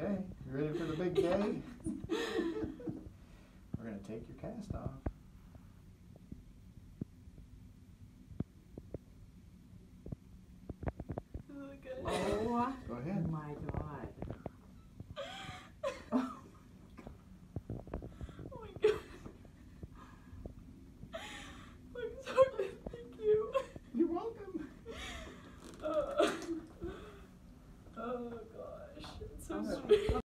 Okay, you ready for the big day? We're gonna take your cast off. Is it good? Oh Go ahead. my God. gosh. It's so sweet.